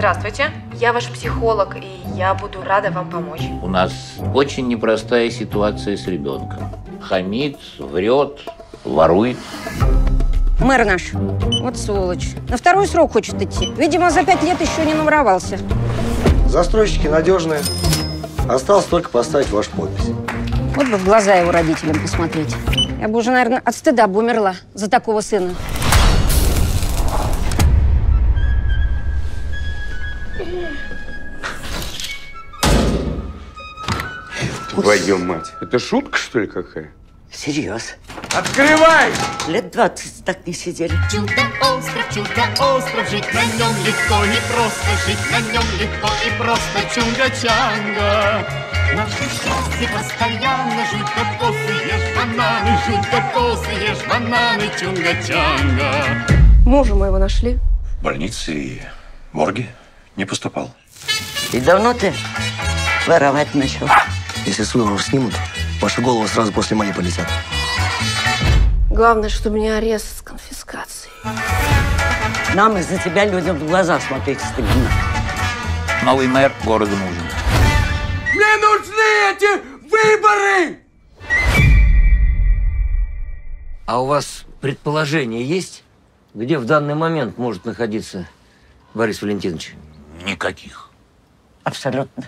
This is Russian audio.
Здравствуйте, я ваш психолог, и я буду рада вам помочь. У нас очень непростая ситуация с ребенком. Хамит, врет, ворует. Мэр наш. Вот сволочь. На второй срок хочет идти. Видимо, за пять лет еще не наворовался. Застройщики надежные. Осталось только поставить вашу подпись. Вот бы в глаза его родителям посмотреть. Я бы уже, наверное, от стыда бы умерла за такого сына. Твою мать, это шутка, что ли, какая? Всерьез. Открывай! Лет двадцать так не сидели. Чудо-остров, чудо-остров, жить на нем легко и просто, жить на нем легко и просто, чунга-чанга. Наше счастье постоянно, жуй кокосы, ешь бананы, жуй кокосы, ешь бананы, чунга-чанга. Мужа моего нашли. В больнице и морге не поступал. И давно ты воровать начал? Если с выборов снимут, ваши головы сразу после моей полетят. Главное, чтобы не арест с конфискацией. Нам из-за тебя людям в глаза смотреть стыдно. Новый мэр города нужен. Мне нужны эти выборы! А у вас предположение есть, где в данный момент может находиться Борис Валентинович? Никаких. Абсолютно.